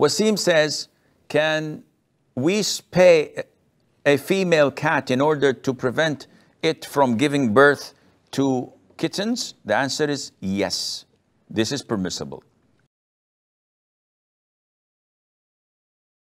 Wasim says, can we spay a female cat in order to prevent it from giving birth to kittens? The answer is yes. This is permissible.